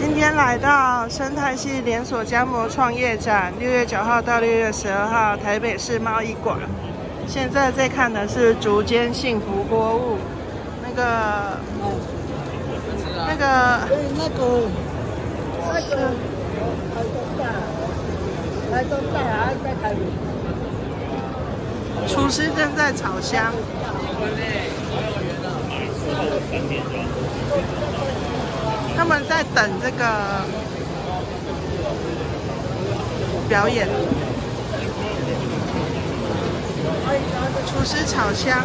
今天来到生态系连锁加盟创业展，六月九号到六月十二号，台北市贸易馆。现在在看的是竹间幸福锅物，那个，那个，那个，那个，台中大，台中大还在台北。厨师正在炒香。他们在等这个表演，厨师炒香。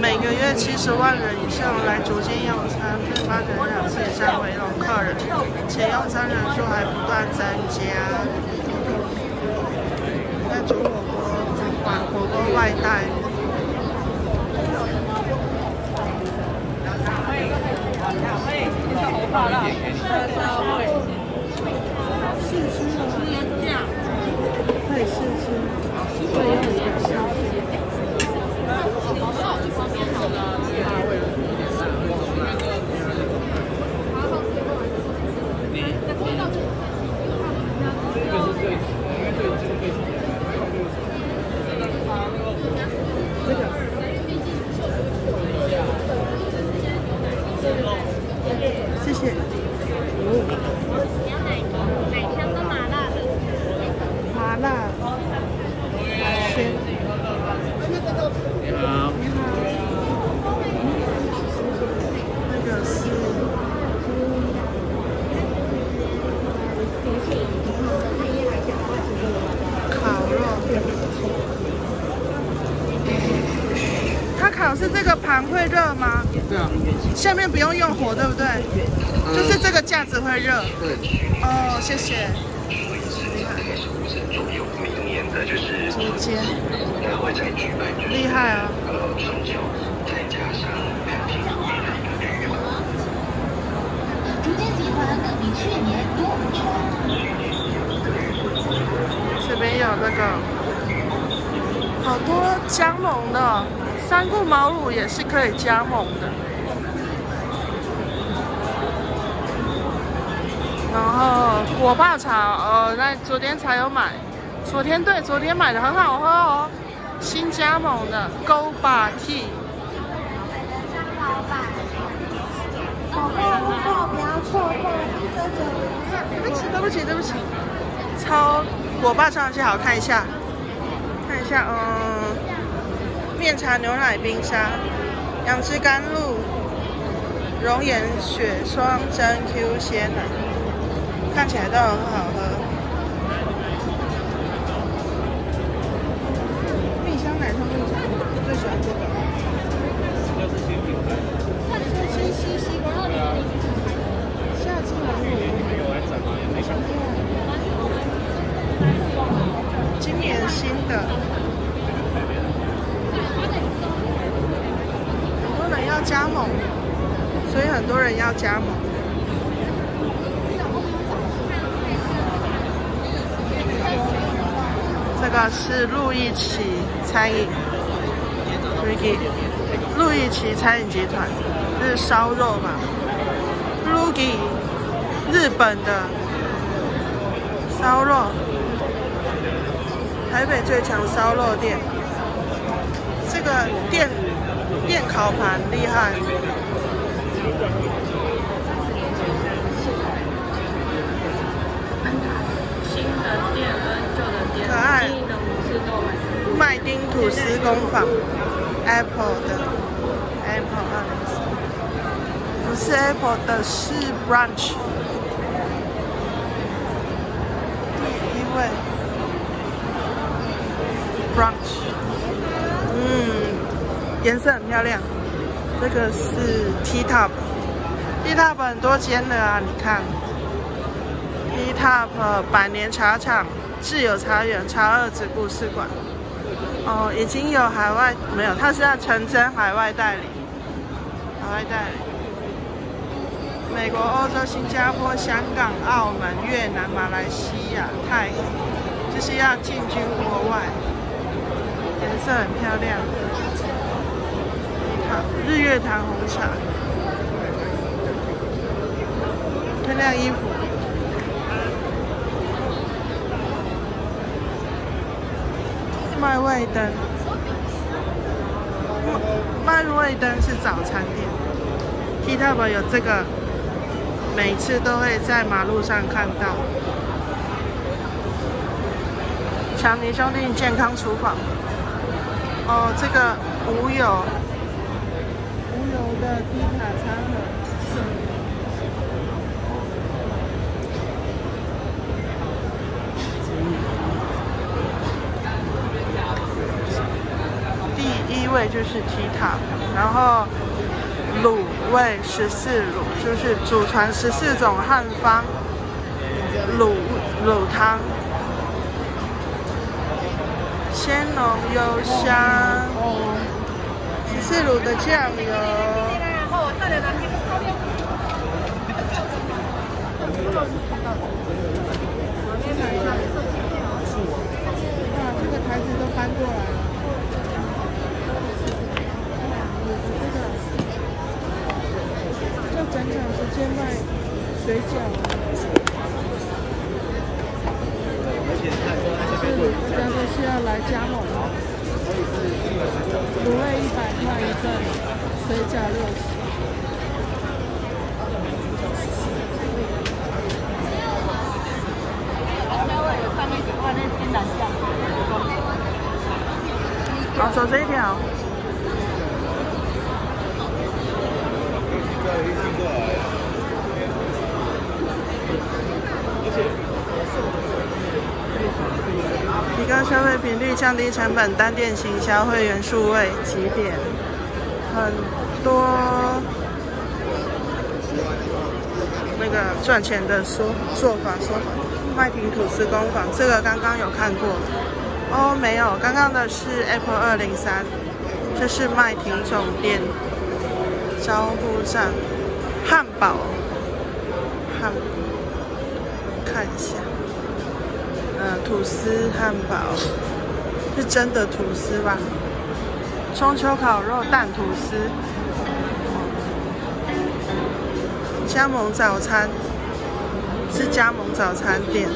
每个月七十万人以上来竹间用餐，并发展两次以上为荣客人，且用餐人数还不断增加。在煮火锅，主管火锅外带。试吃了，可以试吃，对，也很香。谢谢。要奶奶香跟麻辣的。麻辣。先。你好。你好。那个是。烤肉。它烤是会热吗？对啊。下面不用用火，对不对？就是这个架子会热。对。哦，谢谢。竹间。厉害啊！竹间集团更比去年多补充。这边有那个好多加盟的，三顾茅庐也是可以加盟的。然后果霸茶，呃，那昨天才有买，昨天对，昨天买的很好喝哦，新加盟的勾霸 T。宝贝，如果不要错过这九对不起，对不起，对不起。超果霸超级好看一下，看一下，嗯，面茶牛奶冰沙，杨枝甘露，熔岩雪霜真 Q 鲜奶，看起来都很好喝。个是路易奇餐饮，Ricky，陆一奇餐饮集团，这是烧肉嘛？Rugi，日本的烧肉。台北最强烧肉店，这个电电烤盘厉害。新的店跟旧的店，可爱。麦丁吐司工坊，Apple 的 Apple 二零四，不是 Apple 的，是 Brunch。第一位。brunch，嗯，颜色很漂亮。这个是 T top，T top 很多间的啊，你看，T top 百年茶厂、挚友茶园、茶二子故事馆。哦，已经有海外没有，他是要成真海外代理，海外代理。美国、欧洲、新加坡、香港、澳门、越南、马来西亚、泰国，就是要进军国外。颜色很漂亮，日月潭红茶，漂亮衣服。麦味登，麦味登是早餐店。T Top 有这个，每次都会在马路上看到。强尼兄弟健康厨房。哦，这个无油，无油的低卡餐盒。就是提塔，然后卤味十四卤，就是祖传十四种汉方卤卤汤，鲜浓幽香，十四卤的酱油。哇，这个台子都搬过来了。就整场直接卖水饺。是大家都是要来加盟。卤味一百块一份，水饺六十。好，走这一条。提高消费频率，降低成本，单店行销会员数位几点？很多那个赚钱的说做法说法。麦庭吐司工坊，这个刚刚有看过。哦，没有，刚刚的是 Apple 二零三，这是麦庭总店。招呼站，汉堡，汉，看一下，呃，吐司汉堡，是真的吐司吧？中秋烤肉蛋吐司，加盟早餐，是加盟早餐店。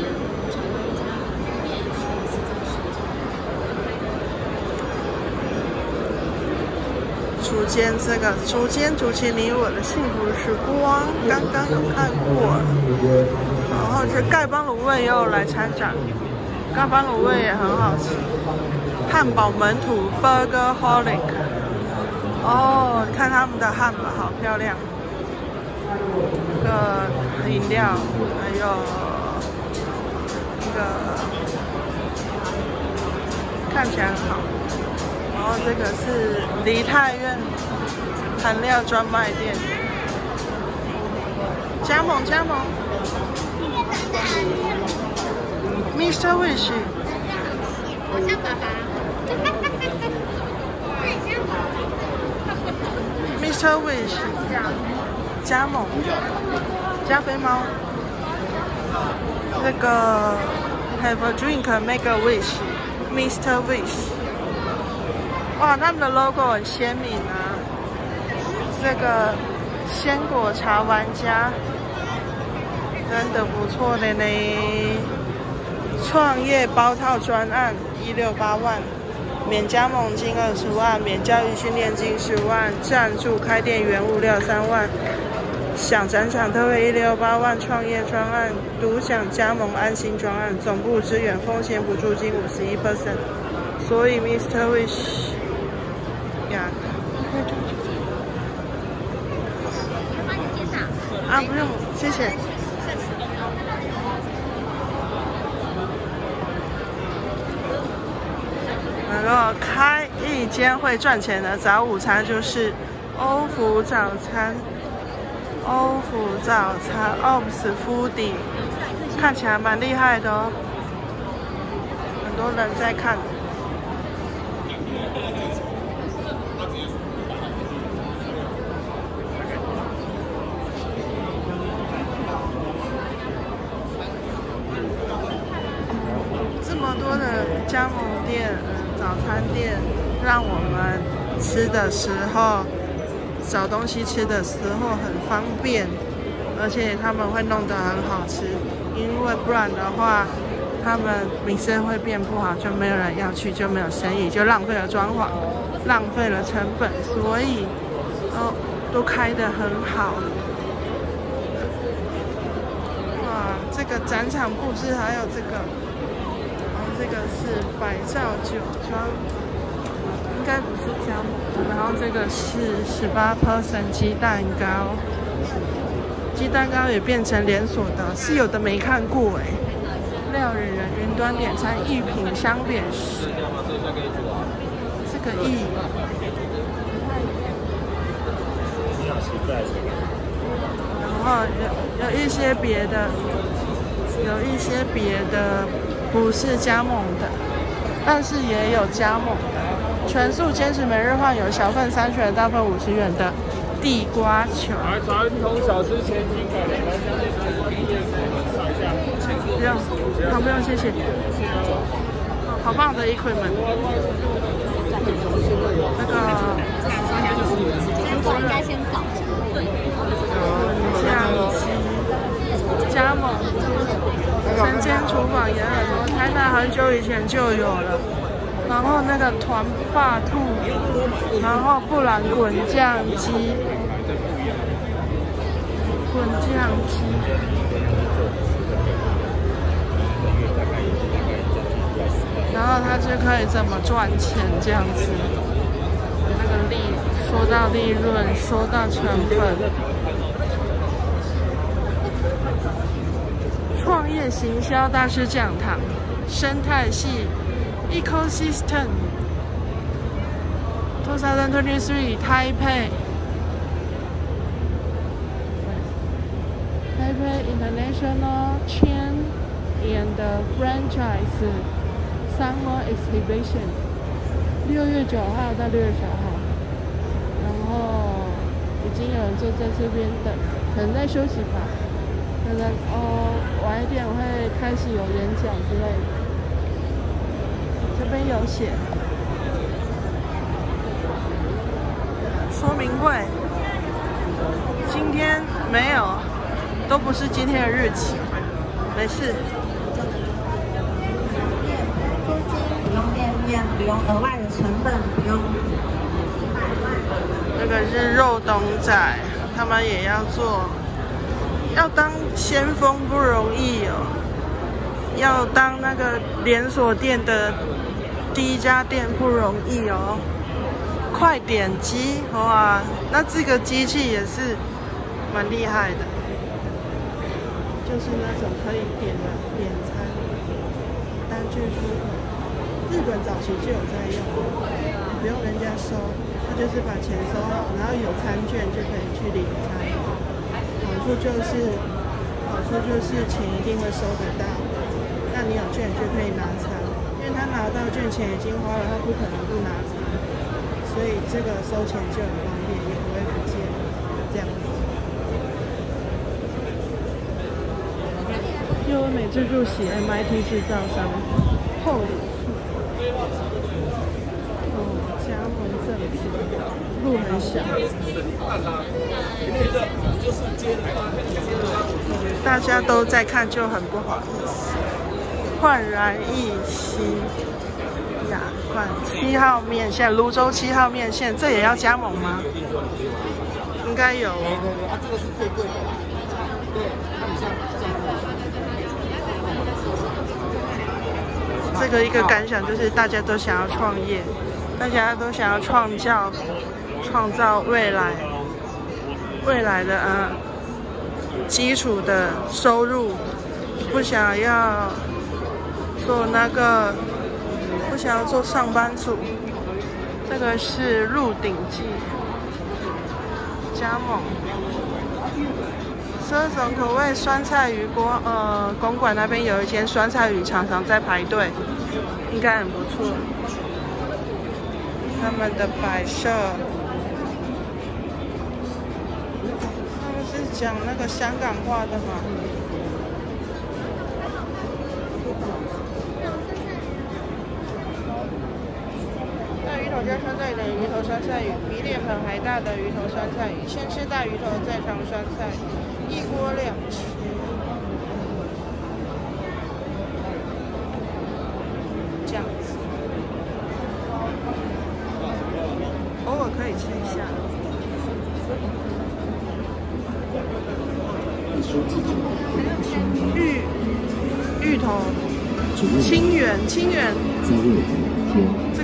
竹间这个竹间竹起你我的幸福时光，刚刚有看过，然后这丐帮卤味又来参展，丐帮卤味也很好吃，汉堡门徒 Burger Holic，哦，看他们的汉堡好漂亮，一个饮料还有一个看起来很好。然后这个是梨泰院韩料专卖店，加盟加盟。，Mr. Wish，我像爸爸。Mr. Wish，加盟，加菲猫，那个 Have a drink, make a wish, Mr. Wish。哇，他们的 logo 很鲜明啊！这个鲜果茶玩家真的不错的呢。创业包套专案一六八万，免加盟金二十万，免教育训练金十万，赞助开店原物料三万，享展场特惠一六八万，创业专案独享加盟安心专案，总部支援风险补助金五十一 percent。所以 Mr. Wish。呀。啊，不用，谢谢。能够开一间会赚钱的早午餐，就是欧福早餐。欧福早餐，Ops Foodie，看起来蛮厉害的哦，很多人在看。加盟店早餐店，让我们吃的时候找东西吃的时候很方便，而且他们会弄得很好吃，因为不然的话，他们名声会变不好，就没有人要去，就没有生意，就浪费了装潢，浪费了成本，所以都都开得很好。哇，这个展场布置还有这个。这个是百兆酒庄，应该不是加盟。然后这个是十八 percent 鸡蛋糕，鸡蛋糕也变成连锁的，是有的没看过哎。料理人云端点餐一品香扁食，这个一。然后有有一些别的，有一些别的。不是加盟的，但是也有加盟的。全素坚持每日换有小份三十元，大份五十元的地瓜球。传统小吃千金改良，不用，好，不用，谢谢。好棒的 equipment。那个，先走应该先走。相机加盟。生煎厨房也很多，台南很久以前就有了。然后那个团霸兔，然后不然滚酱鸡，滚酱鸡。然后他就可以怎么赚钱这样子？那个利，说到利润，说到成本。创行销大师讲堂，生态系，ecosystem。2023 Taipei Taipei International Chain and Franchise Summer Exhibition，六月九号到六月十号，然后已经有人坐在这边等，可能在休息吧。可能哦，晚一点开始有演讲之类的。这边有写说明会，今天没有，都不是今天的日期，没事。不用店面，不用额外的成本，不用。那个是肉东仔，他们也要做。要当先锋不容易哦，要当那个连锁店的第一家店不容易哦。快点机哇，那这个机器也是蛮厉害的，就是那种可以点的点餐单据出口，日本早期就有在用，不用人家收，他就是把钱收好，然后有餐券就可以去领餐。好处就是，好处就是钱一定会收得到。你有券就可以拿餐，因为他拿到券钱已经花了，他不可能不拿餐，所以这个收钱就很方便，也不会不见。这样子。优美自助洗 MIT 制造商，厚礼数。哦，加盟赠品，路很小。大家都在看，就很不好意思。焕然一新，雅冠七号面线，泸州七号面线，这也要加盟吗？应该有。这个一个感想就是，大家都想要创业，大家都想要创造、创造未来。未来的啊，基础的收入，不想要做那个，不想要做上班族。这个是《鹿鼎记》加盟，十二种口味酸菜鱼锅。呃，公馆那边有一间酸菜鱼，常常在排队，应该很不错。他们的摆设。他们是讲那个香港话的嘛。鱼头酸菜鱼，比脸盆还大的鱼头酸菜鱼，先吃大鱼头，再尝酸菜，一锅两吃。这样子，偶尔可以吃一下。芋芋头，清远清远，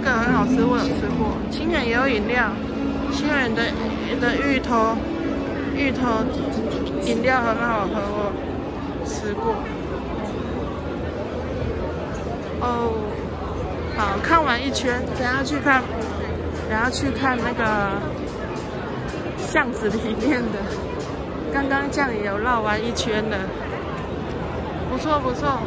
这个很好吃，我有吃过。清远也有饮料，清远的的芋头芋头饮料很好喝，我吃过。哦，好看完一圈，等下去看，等下去看那个巷子里面的。刚刚酱油绕完一圈了，不错不错。